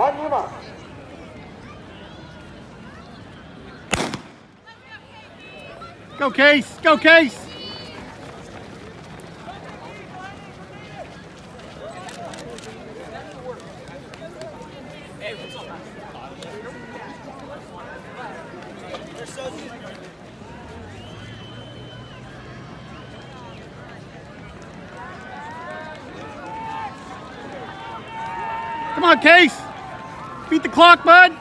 On your mark. Go Case, go Case. Come on, Case. Beat the clock, bud.